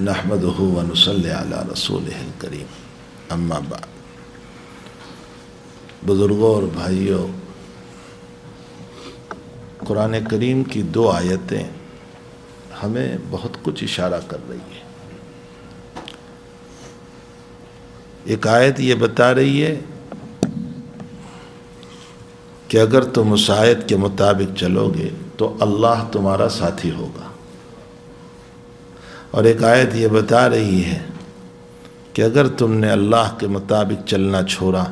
نحمده ونصلي على رسوله الكريم. اما بعد. بزرگوں اور بھائیوں، قرآن کریم کی دو آیتیں ہمیں بہت کچھ اشارہ کر رہی ہے ایک آیت یہ بتا رہی ہے کہ اگر تم اس آیت کے مطابق چلو گے تو اللہ تمہارا ساتھی ہوگا۔ اور ایک آیت یہ بتا رہی ہے کہ اگر تم نے اللہ کے مطابق چلنا چھوڑا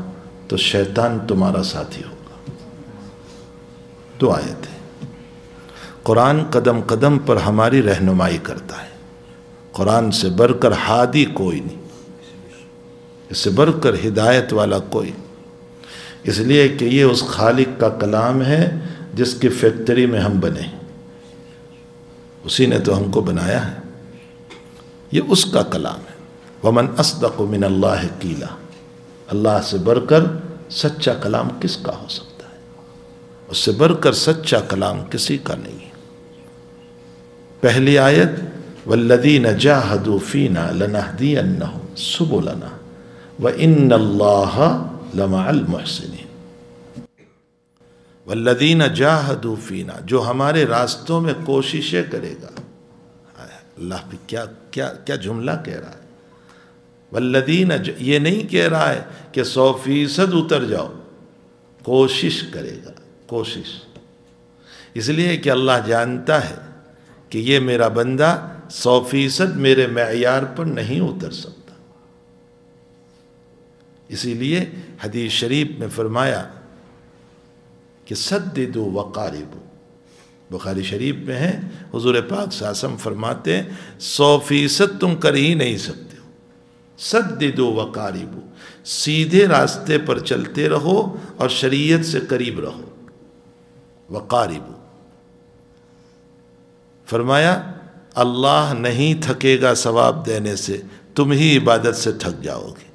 تو شیطان تمہارا ساتھی ہوگا۔ دو آیت ہے قرآن قدم قدم پر ہماری رہنمائی کرتا ہے۔ قرآن سے بڑھ کر ہادی کوئی نہیں۔ اس سے بڑھ کر ہدایت والا کوئی اس لیے کہ یہ اس خالق کا کلام ہے جس کی فیکٹری میں ہم بنے۔ اسی نے تو ہم کو بنایا ہے۔ یہ اس کا کلام ہے۔ ومن اصدق من اللہ کیلا اللہ سے بڑھ کر سچا کلام کس کا ہو سکتا ہے؟ اس سے بڑھ کر سچا کلام کسی کا نہیں ہے۔ پہلی آیت والذین جاہدوا فینا لنہدینہم سبلنا۔ وَإِنَّ اللَّهَ لَمَعَ الْمُحْسِنِينَ۔ والذین جاہدوا فینا جو ہمارے راستوں میں کوششیں کرے گا اللہ بھی کیا کیا کیا جملہ کہہ رہا ہے؟ والذین یہ نہیں کہہ رہا ہے کہ سو فیصد اتر جاؤ، کوشش کرے گا، کوشش۔ اس لیے کہ اللہ جانتا ہے کہ یہ میرا بندہ سو فیصد میرے معیار پر نہیں اتر سکتا۔ اسی لیے حدیث شریف میں فرمایا کہ سددو وقاربو بخاری شریف میں ہے حضور پاک ساسم فرماتے ہیں، سو فیصد تم کر ہی نہیں سکتے ہو۔ سددو وقاربو سیدھے راستے پر چلتے رہو اور شریعت سے قریب رہو۔ وقاربو فرمایا، اللہ نہیں تھکے گا ثواب دینے سے، تم ہی عبادت سے تھک جاؤ گے۔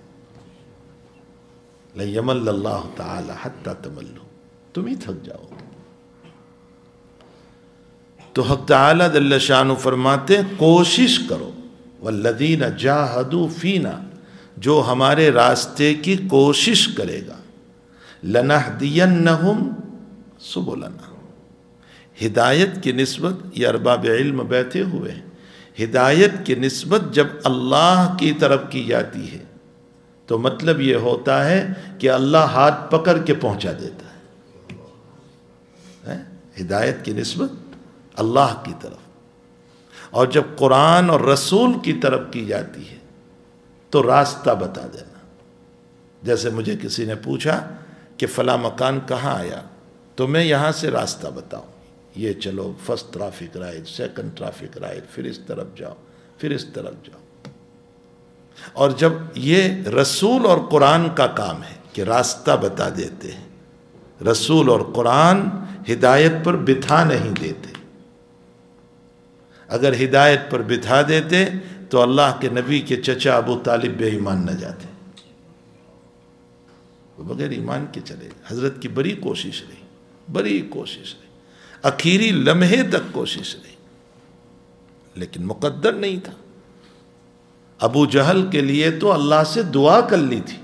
لَيَمَلَّ اللَّهُ تَعَالَى حَتَّى تَمَلُّ تم ہی تھک جاؤ گے۔ تو حق تعالیٰ دل شانو فرماتے کوشش کرو۔ والذین جاہدو فینا جو ہمارے راستے کی کوشش کرے گا۔ لنہدینہم سبلنا۔ ہدایت کی نسبت، یہ ارباب علم بیٹھے ہوئے ہیں۔ ہدایت کی نسبت جب اللہ کی طرف کی جاتی ہے، تو مطلب یہ ہوتا ہے کہ اللہ ہاتھ پکڑ کے پہنچا دیتا ہے۔ ہاں؟ ہدایت کی نسبت۔ اللہ کی طرف۔ اور جب قرآن اور رسول کی طرف کی جاتی ہے، تو راستہ بتا دینا۔ جیسے مجھے کسی نے پوچھا کہ فلاں مکان کہاں آیا، تو میں یہاں سے راستہ بتاؤں۔ یہ چلو first traffic right second traffic right پھر اس طرف جاؤ، پھر اس طرف جاؤ۔ اور جب یہ رسول اور قرآن کا کام ہے کہ راستہ بتا دیتے ہیں، رسول اور قرآن ہدایت پر بتھا نہیں دیتے۔ اگر ہدایت پر بتھا دیتے تو اللہ کے نبی کے چچا ابو طالب بے ایمان نہ جاتے۔ وہ بغیر ایمان کے چلے۔ حضرت کی بڑی کوشش رہی۔ بڑی کوشش رہی۔ اخیری لمحے تک کوشش رہی۔ لیکن مقدر نہیں تھا۔ ابو جہل کے لیے تو اللہ سے دعا کر لی تھی۔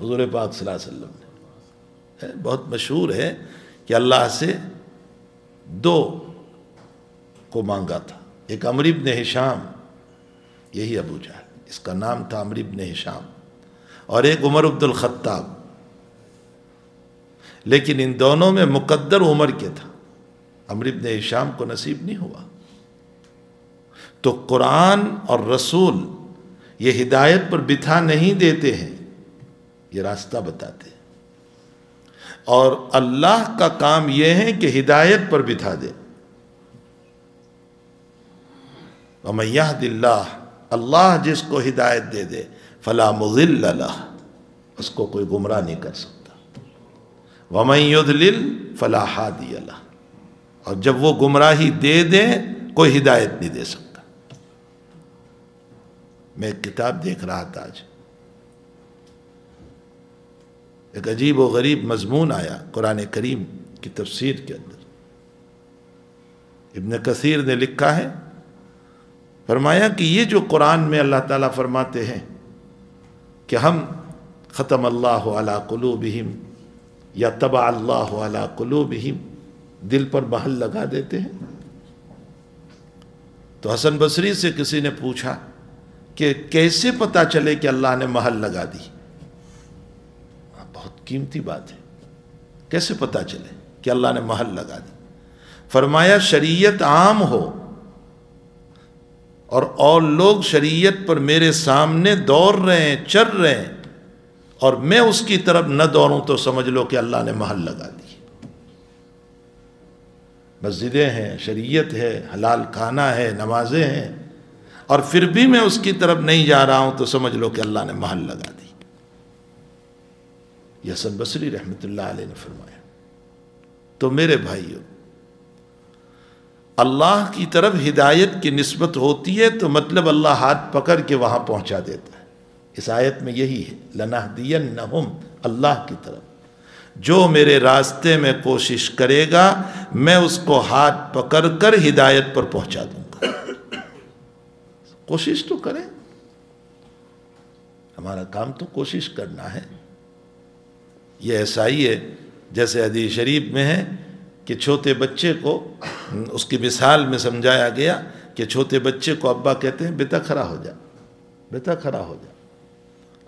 حضور پاک صلی اللہ علیہ وسلم نے۔ بہت مشہور ہے کہ اللہ سے دو کو مانگا تھا۔ ایک عمر ابن ہشام، یہی ابو جہل۔ اس کا نام تھا عمر ابن ہشام۔ اور ایک عمر عبد الخطاب۔ لیکن ان دونوں میں مقدر عمر کے تھا۔ عمر ابن ہشام کو نصیب نہیں ہوا۔ تو قرآن اور رسول یہ ہدایت پر بتھا نہیں دیتے ہیں، یہ راستہ بتاتے ہیں۔ اور اللہ کا کام یہ ہے کہ ہدایت پر بتھا دے۔ وَمَنْ يَهْدِ اللہ جس کو ہدایت دے دے، فَلَا مُضِلَّ لَهِ، اس کو کوئی گمراہ نہیں کر سکتا۔ وَمَنْ يُضْلِلْ، فَلَا حَادِيَ لَهِ، اور جب وہ گمراہی دے دیں کوئی ہدایت نہیں دے سکتا۔ میں ایک کتاب دیکھ رہا تھا آج۔ ایک عجیب و غریب مضمون آیا قرآن کریم کی تفسیر کے اندر۔ ابن کثیر نے لکھا ہے فرمایا کہ یہ جو قرآن میں اللہ تعالیٰ فرماتے ہیں کہ ہم ختم اللہ علی قلوبہم یا تبع اللہ علی قلوبہم، دل پر محل لگا دیتے ہیں۔ تو حسن بصری سے کسی نے پوچھا کہ کیسے پتا چلے کہ اللہ نے محل لگا دی؟ بہت قیمتی بات ہے۔ کیسے پتا چلے کہ اللہ نے محل لگا دی؟ فرمایا شریعت عام ہو اور اور لوگ شریعت پر میرے سامنے دوڑ رہے ہیں، چر رہے ہیں۔ اور میں اس کی طرف نہ دوڑوں تو سمجھ لو کہ اللہ نے محل لگا دی۔ مسجدیں ہیں، شریعت ہے، حلال کھانا ہے، نمازیں ہیں۔ اور پھر بھی میں اس کی طرف نہیں جا رہا ہوں تو سمجھ لو کہ اللہ نے محل لگا دی۔ یسن بصری رحمۃ اللہ علیہ نے فرمایا، تو میرے بھائیوں اللہ کی طرف ہدایت کی نسبت ہوتی ہے تو مطلب اللہ ہاتھ پکڑ کے وہاں پہنچا دیتا ہے۔ اس آیت میں یہی ہے لنہ دین اللہ کی طرف۔ جو میرے راستے میں کوشش کرے گا، میں اس کو ہاتھ پکڑ کر ہدایت پر پہنچا دوں گا۔ کوشش تو کریں۔ ہمارا کام تو کوشش کرنا ہے۔ یہ ایسا ہی ہے، جیسے حدیث شریف میں ہے کہ چھوٹے بچے کو اس کی مثال میں سمجھایا گیا کہ چھوٹے بچے کو ابا کہتے ہیں، بیٹا کھڑا ہو جا، بیٹا کھڑا ہو جا۔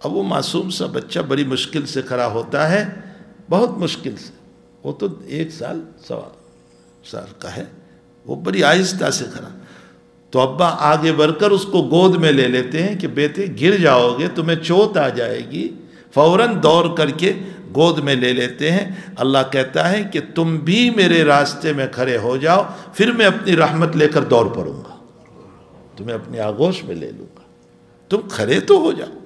اب وہ معصوم سا بچہ بڑی مشکل سے کھڑا ہوتا ہے، بہت مشکل سے۔ وہ تو ایک سال، سوا سال کا ہے۔ وہ بڑی آہستہ سے کھڑا۔ تو ابا آگے بڑھ کر اس کو گود میں لے لیتے ہیں کہ بیٹے، گر جاؤ گے، تمہیں چوت آ جائے گی۔ فوراً دوڑ کر کے گود میں لے لیتے ہیں۔ اللہ کہتا ہے کہ تم بھی میرے راستے میں کھڑے ہو جاؤ، پھر میں اپنی رحمت لے کر دوڑ پڑوں گا۔ تمہیں اپنی آگوش میں لے لوں گا۔ تم کھڑے تو ہو جاؤ۔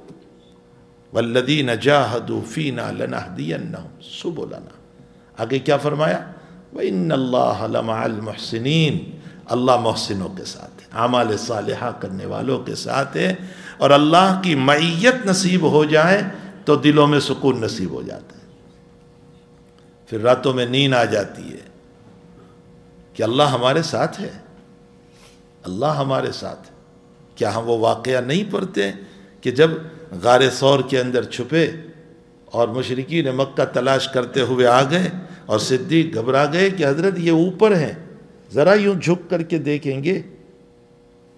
والذین جاہدوا فینا لنہدینہم سبلنا۔ آگے کیا فرمایا؟ وَإِنَّ اللَّهَ لَمَعَ الْمُحْسِنِينَ۔ اللہ محسنوں کے ساتھ ہے عمال صالحہ کرنے والوں کے ساتھ ہے۔ اور اللہ کی معیت نصیب ہو جائے تو دلوں میں سکون نصیب ہو جاتا ہے۔ پھر راتوں میں نیند آ جاتی ہے کہ اللہ ہمارے ساتھ ہے۔ اللہ ہمارے ساتھ ہے۔ کیا ہم وہ واقعہ نہیں پڑھتے کہ جب غار سور کے اندر چھپے اور مشرقین مکہ تلاش کرتے ہوئے آ گئے اور صدیق گھبرا گئے کہ حضرت یہ اوپر ہیں، ذرا یوں جھک کر کے دیکھیں گے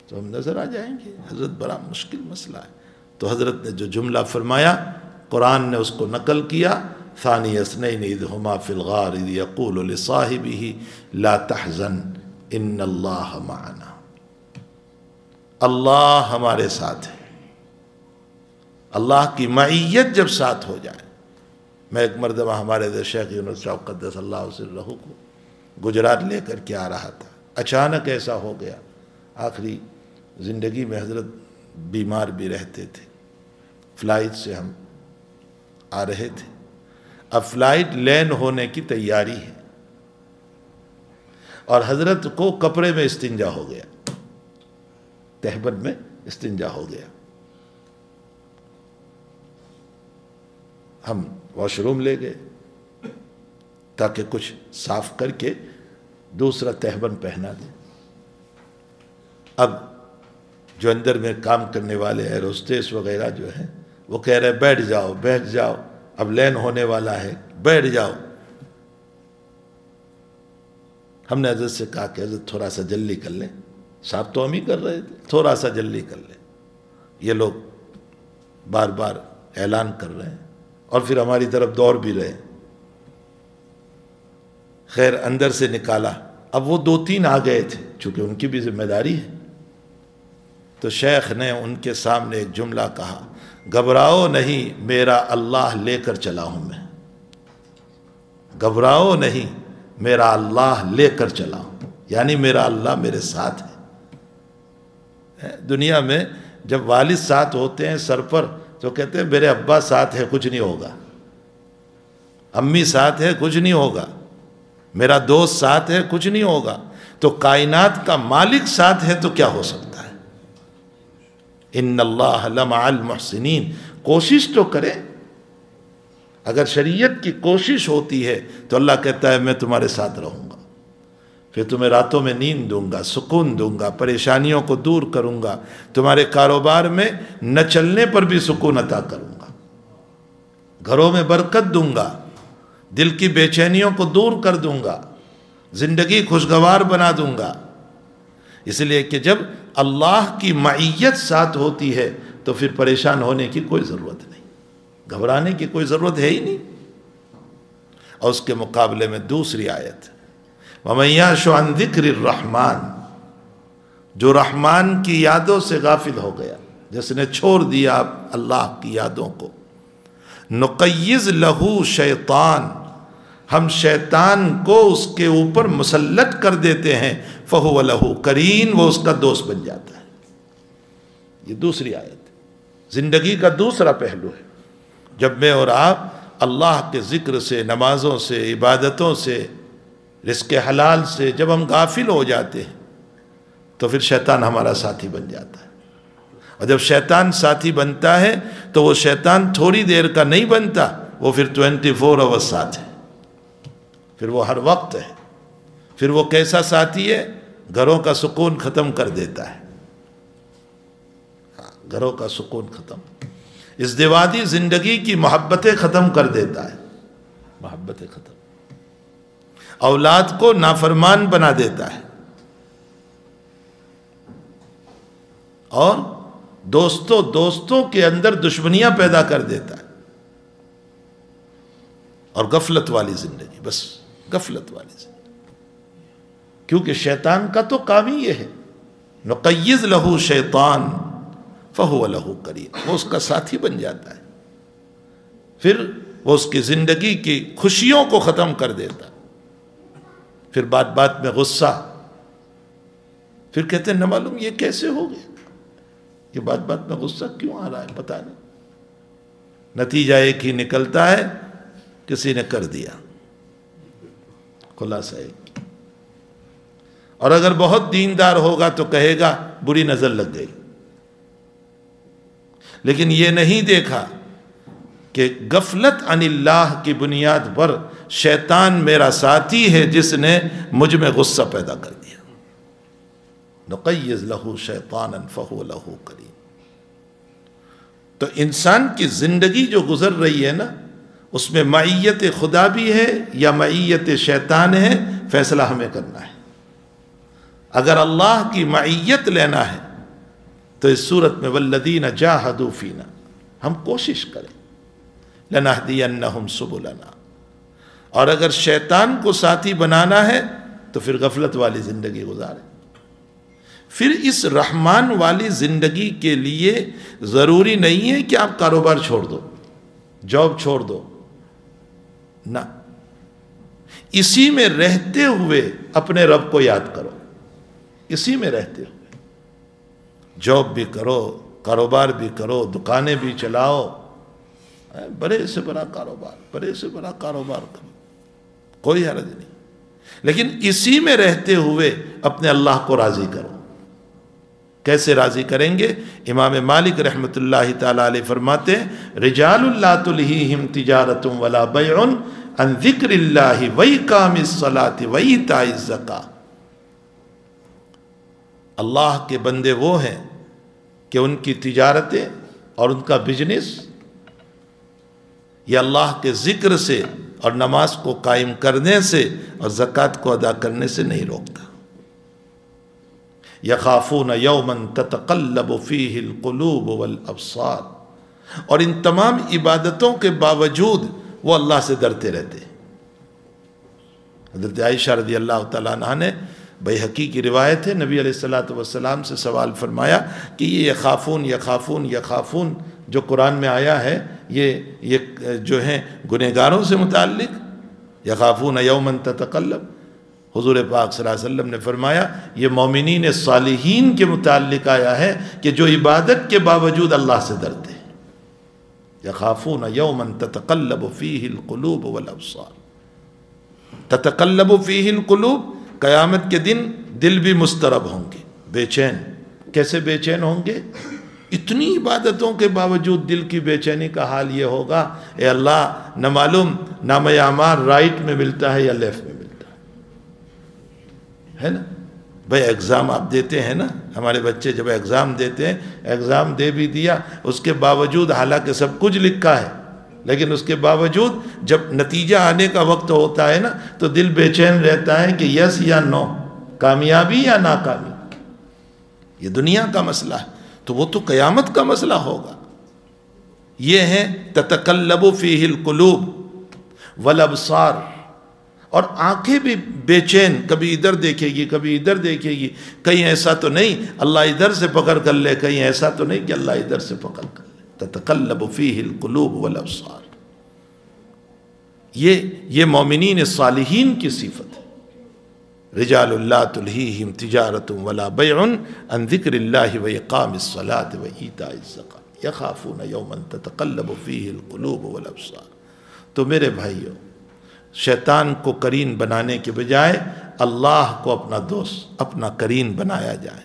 تو ہم نظر آ جائیں گے۔ حضرت بڑا مشکل مسئلہ ہے۔ تو حضرت نے جو جملہ فرمایا، قرآن نے اس کو نقل کیا ثانی اسنین اذ ہما فی الغار اذ یقول لصاحبہ لا تحزن ان اللہ معنا۔ اللہ ہمارے ساتھ ہے۔ اللہ کی معیت جب ساتھ ہو جائے۔ میں ایک مرتبہ ہمارے در شیخ یونس صاحب قدس اللہ رہو کو گجرات لے کر کے آ رہا تھا۔ اچانک ایسا ہو گیا۔ آخری زندگی میں حضرت بیمار بھی رہتے تھے۔ فلائٹ سے ہم آ رہے تھے۔ اب فلائٹ لین ہونے کی تیاری ہے۔ اور حضرت کو کپڑے میں استنجا ہو گیا۔ تہبت میں استنجا ہو گیا۔ ہم واش روم لے گئے تاکہ کچھ صاف کر کے دوسرا تہبن پہنا دیں۔ اب جو اندر میں کام کرنے والے ایروسٹیس وغیرہ جو ہیں، وہ کہہ رہے بیٹھ جاؤ بیٹھ جاؤ۔ اب لین ہونے والا ہے، بیٹھ جاؤ۔ ہم نے حضرت سے کہا کہ حضرت تھوڑا سا جلدی کر لیں۔ صاف تو ہم ہی کر رہے تھے۔ تھوڑا سا جلدی کر لیں۔ یہ لوگ بار بار اعلان کر رہے ہیں اور پھر ہماری طرف دوڑ بھی رہے خیر، اندر سے نکالا۔ اب وہ دو تین آ گئے تھے، چونکہ ان کی بھی ذمہ داری ہے۔ تو شیخ نے ان کے سامنے ایک جملہ کہا۔ گھبراؤ نہیں، میرا اللہ لے کر چلا ہوں میں۔ گھبراؤ نہیں، میرا اللہ لے کر چلا ہوں۔ یعنی میرا اللہ میرے ساتھ ہے۔ دنیا میں جب والد ساتھ ہوتے ہیں سر پر، تو کہتے ہیں، میرے ابا ساتھ ہے، کچھ نہیں ہوگا۔ امی ساتھ ہے، کچھ نہیں ہوگا۔ میرا دوست ساتھ ہے، کچھ نہیں ہوگا۔ تو کائنات کا مالک ساتھ ہے، تو کیا ہو سکتا؟ ان اللہ لمع المحسنین کوشش تو کرے۔ اگر شریعت کی کوشش ہوتی ہے تو اللہ کہتا ہے، میں تمہارے ساتھ رہوں گا۔ پھر تمہیں راتوں میں نیند دوں گا، سکون دوں گا، پریشانیوں کو دور کروں گا، تمہارے کاروبار میں نہ چلنے پر بھی سکون عطا کروں گا۔ گھروں میں برکت دوں گا، دل کی بے چینیوں کو دور کر دوں گا، زندگی خوشگوار بنا دوں گا۔ اس لیے کہ جب اللہ کی معیت ساتھ ہوتی ہے تو پھر پریشان ہونے کی کوئی ضرورت نہیں، گھبرانے کی کوئی ضرورت ہے ہی نہیں۔ اور اس کے مقابلے میں دوسری آیت ممیہ شعن ذکر الرحمن، جو رحمان کی یادوں سے غافل ہو گیا، جس نے چھوڑ دیا اللہ کی یادوں کو نقیز لہو شیطان ہم شیطان کو اس کے اوپر مسلط کر دیتے ہیں، فہو لہو کرین وہ اس کا دوست بن جاتا ہے۔ یہ دوسری آیت۔ زندگی کا دوسرا پہلو ہے۔ جب میں اور آپ اللہ کے ذکر سے، نمازوں سے، عبادتوں سے، رزق حلال سے جب ہم غافل ہو جاتے ہیں، تو پھر شیطان ہمارا ساتھی بن جاتا ہے۔ اور جب شیطان ساتھی بنتا ہے، تو وہ شیطان تھوڑی دیر کا نہیں بنتا، وہ پھر ٹوینٹی فور آور ساتھ ہے۔ پھر وہ ہر وقت ہے۔ پھر وہ کیسا ساتھی ہے؟ گھروں کا سکون ختم کر دیتا ہے۔ ہاں، گھروں کا سکون ختم۔ اس دیوادی زندگی کی محبتیں ختم کر دیتا ہے۔ محبتیں ختم۔ اولاد کو نافرمان بنا دیتا ہے۔ اور دوستوں دوستوں کے اندر دشمنیاں پیدا کر دیتا ہے۔ اور غفلت والی زندگی، بس۔ غفلت والی زندگی کیونکہ شیطان کا تو کام ہی یہ ہے۔ نقیز لہو شیطان فہو لہو کری وہ اس کا ساتھی بن جاتا ہے۔ پھر وہ اس کی زندگی کی خوشیوں کو ختم کر دیتا۔ پھر بات بات میں غصہ۔ پھر کہتے ہیں نہ معلوم یہ کیسے ہو گئے یہ بات بات میں غصہ کیوں آ رہا ہے؟ پتہ نہیں نتیجہ ایک ہی نکلتا ہے، کسی نے کر دیا۔ خلاصہ ایک اور اگر بہت دیندار ہوگا تو کہے گا بری نظر لگ گئی۔ لیکن یہ نہیں دیکھا کہ غفلت عن اللہ کی بنیاد پر شیطان میرا ساتھی ہے جس نے مجھ میں غصہ پیدا کر دیا۔ نقیز لہو شیطان فہو لہو کریم۔ تو انسان کی زندگی جو گزر رہی ہے نا اس میں معیت خدا بھی ہے یا معیت شیطان ہے، فیصلہ ہمیں کرنا ہے۔ اگر اللہ کی معیت لینا ہے، تو اس صورت میں والذین جاہدو فینا، ہم کوشش کریں۔ لنہدینہم سبلنا۔ اور اگر شیطان کو ساتھی بنانا ہے، تو پھر غفلت والی زندگی گزاریں۔ پھر اس رحمان والی زندگی کے لیے ضروری نہیں ہے کہ آپ کاروبار چھوڑ دو، جاب چھوڑ دو۔ نہ۔ اسی میں رہتے ہوئے اپنے رب کو یاد کرو۔ اسی میں رہتے ہوئے۔ جاب بھی کرو، کاروبار بھی کرو، دکانیں بھی چلاؤ۔ بڑے سے بڑا کاروبار، بڑے سے بڑا کاروبار کرو۔ کوئی حرج نہیں۔ لیکن اسی میں رہتے ہوئے اپنے اللہ کو راضی کرو۔ کیسے راضی کریں گے؟ امام مالک رحمت اللہ تعالیٰ علیہ فرماتے رجال اللہ تلہیہم تجارتم ولا بیعن ان ذکر اللہ وی کام الصلاة وی تائز زکا اللہ کے بندے وہ ہیں کہ ان کی تجارتیں اور ان کا بجنس یہ اللہ کے ذکر سے اور نماز کو قائم کرنے سے اور زکوٰۃ کو ادا کرنے سے نہیں روکتا۔ یخافون یومن تتقلب فیہ القلوب والابصار۔ اور ان تمام عبادتوں کے باوجود وہ اللہ سے ڈرتے رہتے حضرت عائشہ رضی اللہ تعالیٰ عنہ نے بے حقیقی روایت ہے، نبی علیہ السلاۃ والسلام سے سوال فرمایا کہ یہ یخافون یخافون یخافون جو قرآن میں آیا ہے، یہ یہ جو ہیں گنہگاروں سے متعلق؟ یخافون یومن تتقلب۔ حضور پاک صلی اللہ علیہ وسلم نے فرمایا، یہ مومنین صالحین کے متعلق آیا ہے کہ جو عبادت کے باوجود اللہ سے ڈرتے یخافون یومن تتقلب فیہ القلوب والابصار۔ تتقلب فیہ القلوب، قیامت کے دن دل بھی مسترب ہوں گے۔ بے چین۔ کیسے بے چین ہوں گے؟ اتنی عبادتوں کے باوجود دل کی بے چینی کا حال یہ ہوگا، اے اللہ، نہ معلوم نام اعمار رائٹ میں ملتا ہے یا لیفٹ میں ملتا ہے۔ ہے نا؟ بھائی ایگزام آپ دیتے ہیں نا؟ ہمارے بچے جب ایگزام دیتے ہیں ایگزام دے بھی دیا، اس کے باوجود حالانکہ سب کچھ لکھا ہے، لیکن اس کے باوجود جب نتیجہ آنے کا وقت ہوتا ہے نا، تو دل بے چین رہتا ہے کہ یس یا نو کامیابی یا ناکامی۔ یہ دنیا کا مسئلہ ہے، تو وہ تو قیامت کا مسئلہ ہوگا۔ یہ ہے تتکلب فیہ القلوب والابصار۔ اور آنکھیں بھی بے چین، کبھی ادھر دیکھے گی، کبھی ادھر دیکھے گی۔ کہیں ایسا تو نہیں، اللہ ادھر سے پکڑ کر لے، کہیں ایسا تو نہیں کہ اللہ ادھر سے پکڑ کر لے۔ تتکلب فیہ القلوب والابصار۔ یہ یہ مومنین صالحین کی صفت ہے۔ رجال اللہ تلہیہم تجارت ولا بیع ان ذکر اللہ و اقام الصلاة و ایتاء الزکاة۔ یخافون یوما تتقلب فیہ القلوب والابصار۔ تو میرے بھائیوں شیطان کو کرین بنانے کے بجائے اللہ کو اپنا دوست، اپنا کرین بنایا جائے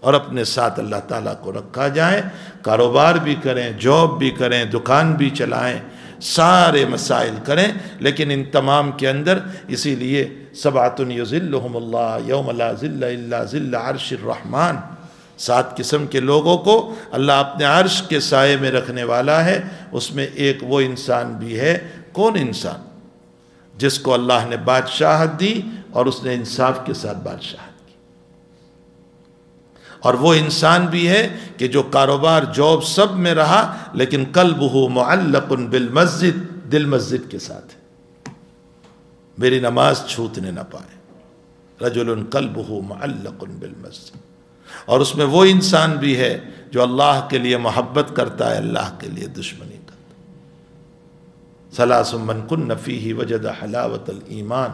اور اپنے ساتھ اللہ تعالیٰ کو رکھا جائے۔ کاروبار بھی کریں، جاب بھی کریں، دکان بھی چلائیں، سارے مسائل کریں۔ لیکن ان تمام کے اندر اسی لیے سبعت یذلہم اللہ یوم لا ذل الا ذل عرش الرحمن۔ سات قسم کے لوگوں کو اللہ اپنے عرش کے سائے میں رکھنے والا ہے۔ اس میں ایک وہ انسان بھی ہے۔ کون انسان؟ جس کو اللہ نے بادشاہت دی اور اس نے انصاف کے ساتھ بادشاہت کی۔ اور وہ انسان بھی ہے کہ جو کاروبار جاب سب میں رہا، لیکن قلب ہو معلق بالمسجد، دل مسجد کے ساتھ میری نماز چھوتنے نہ پائے۔ رجل قلب ہو معلق بالمسجد۔ اور اس میں وہ انسان بھی ہے جو اللہ کے لیے محبت کرتا ہے، اللہ کے لیے دشمنی سلاس من کن فیہ وجد حلاوت الایمان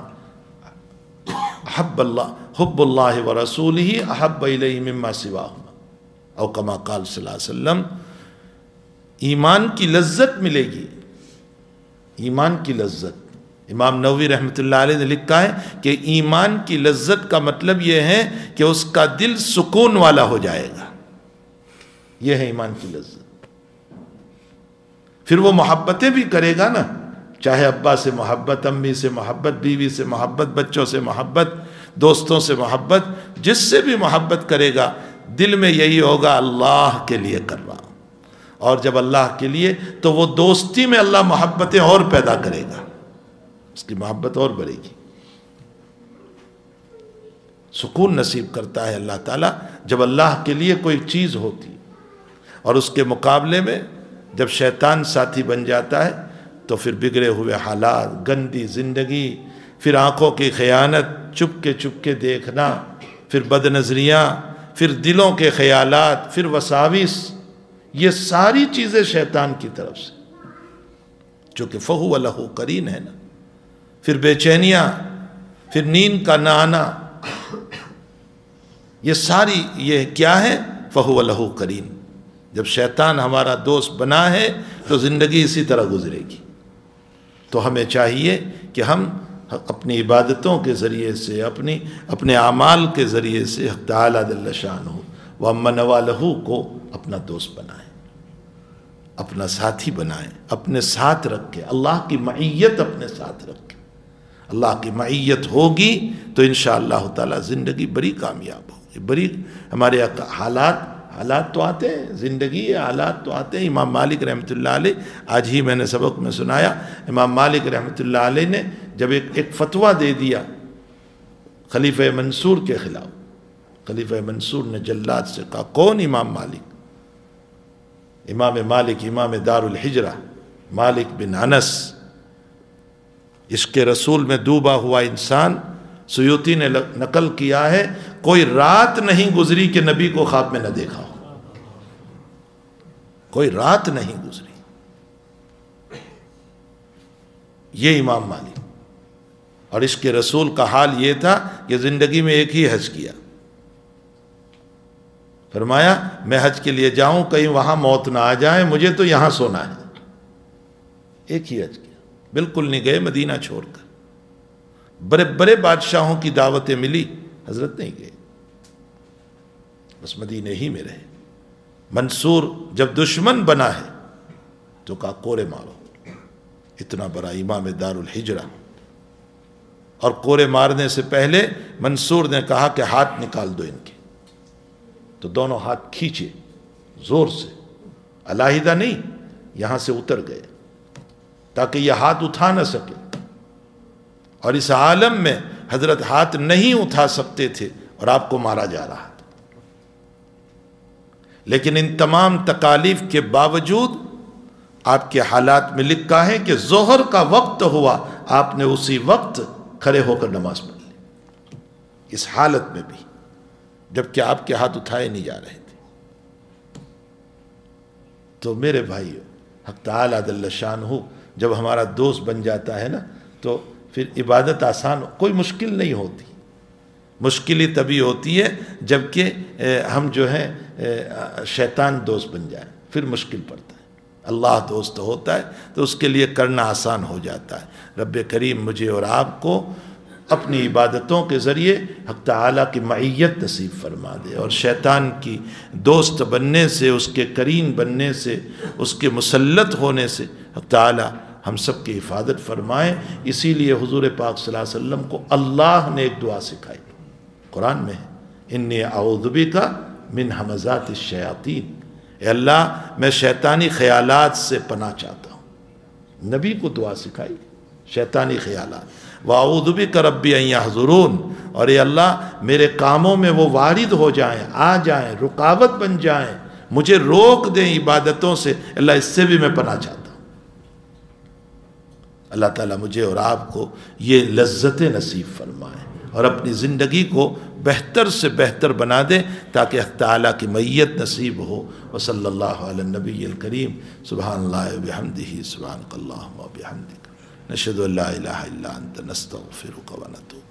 احب اللہ حب اللہ و رسول ہی احب الیہ مما سواہما او کما قال صلی اللہ علیہ وسلم، ایمان کی لذت ملے گی. ایمان کی لذت. امام نووی رحمۃ اللہ علیہ نے لکھا ہے کہ ایمان کی لذت کا مطلب یہ ہے کہ اس کا دل سکون والا ہو جائے گا. یہ ہے ایمان کی لذت. پھر وہ محبتیں بھی کرے گا نا۔ چاہے ابا سے محبت، امی سے محبت، بیوی سے محبت، بچوں سے محبت، دوستوں سے محبت، جس سے بھی محبت کرے گا، دل میں یہی ہوگا، اللہ کے لیے کر رہا ہوں۔ اور جب اللہ کے لیے، تو وہ دوستی میں اللہ محبتیں اور پیدا کرے گا۔ اس کی محبت اور بڑھے گی۔ سکون نصیب کرتا ہے اللہ تعالیٰ۔ جب اللہ کے لیے کوئی چیز ہوتی اور اس کے مقابلے میں جب شیطان ساتھی بن جاتا ہے تو پھر بگڑے ہوئے حالات، گندی زندگی، پھر آنکھوں کی خیانت چپ کے چپ کے دیکھنا، پھر بد نظریاں پھر دلوں کے خیالات، پھر وساوس، یہ ساری چیزیں شیطان کی طرف سے۔ جو کہ فہو الہو کرین ہے نا۔ پھر بے چینیاں، پھر نیند کا نہ آنا یہ ساری یہ کیا ہے؟ فہو الہو کرین جب شیطان ہمارا دوست بنا ہے تو زندگی اسی طرح گزرے گی۔ تو ہمیں چاہیے کہ ہم اپنی عبادتوں کے ذریعے سے، اپنی، اپنے اعمال کے ذریعے سے حق تعالیٰ دل شان ہو وہ امن کو اپنا دوست بنائیں، اپنا ساتھی بنائیں، اپنے ساتھ رکھیں، اللہ کی معیت اپنے ساتھ رکھیں۔ اللہ کی معیت ہوگی تو انشاءاللہ اللہ تعالیٰ زندگی بڑی کامیاب ہوگی، بڑی ہمارے حالات حالات تو آتے ہیں، زندگی حالات تو آتے ہیں۔ امام مالک رحمۃ اللہ علیہ، آج ہی میں نے سبق میں سنایا، امام مالک رحمۃ اللہ علیہ نے جب ایک ایک فتویٰ دے دیا خلیفہ منصور کے خلاف، خلیفہ منصور نے جلاد سے کہا، کون امام مالک؟ امام مالک، امام دار الحجرہ مالک بن انس۔ اس کے رسول میں ڈوبا ہوا انسان سیوتی نے نقل کیا ہے، کوئی رات نہیں گزری کہ نبی کو خواب میں نہ دیکھا ہو۔ کوئی رات نہیں گزری۔ یہ امام مالک اور اس کے رسول کا حال یہ تھا کہ زندگی میں ایک ہی حج کیا۔ فرمایا، میں حج کے لیے جاؤں، کہیں وہاں موت نہ آ جائے، مجھے تو یہاں سونا ہے۔ ایک ہی حج کیا۔ بالکل نہیں گئے، مدینہ چھوڑ کر۔ بڑے بڑے بادشاہوں کی دعوتیں ملی، حضرت نہیں گئے۔ بس مدینہ ہی میں رہے۔ منصور جب دشمن بنا ہے تو کہا کورے مارو، اتنا بڑا امام دار الحجرہ اور کورے مارنے سے پہلے منصور نے کہا کہ ہاتھ نکال دو ان کے۔ تو دونوں ہاتھ کھینچے، زور سے۔ علاحدہ نہیں، یہاں سے اتر گئے، تاکہ یہ ہاتھ اٹھا نہ سکے۔ اور اس عالم میں حضرت ہاتھ نہیں اٹھا سکتے تھے اور آپ کو مارا جا رہا۔ لیکن ان تمام تکالیف کے باوجود آپ کے حالات میں لکھا ہے کہ ظہر کا وقت ہوا، آپ نے اسی وقت کھڑے ہو کر نماز پڑھ لی۔ اس حالت میں بھی، جبکہ آپ کے ہاتھ اٹھائے نہیں جا رہے تھے۔ تو میرے بھائیو، حق تعالیٰ دل شان ہو جب ہمارا دوست بن جاتا ہے نا، تو پھر عبادت آسان، کوئی مشکل نہیں ہوتی۔ مشکل ہی تبھی ہوتی ہے جبکہ ہم جو ہیں شیطان دوست بن جائیں، پھر مشکل پڑتا ہے۔ اللہ دوست ہوتا ہے تو اس کے لیے کرنا آسان ہو جاتا ہے۔ رب کریم مجھے اور آپ کو اپنی عبادتوں کے ذریعے حق تعالیٰ کی معیت نصیب فرما دے اور شیطان کی دوست بننے سے، اس کے کریم بننے سے، اس کے مسلط ہونے سے حق تعالیٰ ہم سب کی حفاظت فرمائیں اسی لیے حضور پاک صلی اللہ علیہ وسلم کو اللہ نے ایک دعا سکھائی۔ قرآن میں ان اعوذبی کا من حمزات الشیاطین اے اللہ، میں شیطانی خیالات سے پناہ چاہتا ہوں۔ نبی کو دعا سکھائی، شیطانی خیالات۔ واؤدبی کا ربی حضرون اور اے اللہ، میرے کاموں میں وہ وارد ہو جائیں، آ جائیں، رکاوٹ بن جائیں، مجھے روک دیں عبادتوں سے اللہ، اس سے بھی میں پناہ چاہتا ہوں۔ اللہ تعالیٰ مجھے اور آپ کو یہ لذت نصیب فرمائے۔ اور اپنی زندگی کو بہتر سے بہتر بنا دے تاکہ تعالیٰ کی میت نصیب ہو۔ و صلی اللہ علیہ نبی الکریم۔ سبحان اللہ بحمدہ سبحان اللہ بحمدک۔ نشهد ان اللہ الا انت نستغفرك ونتوب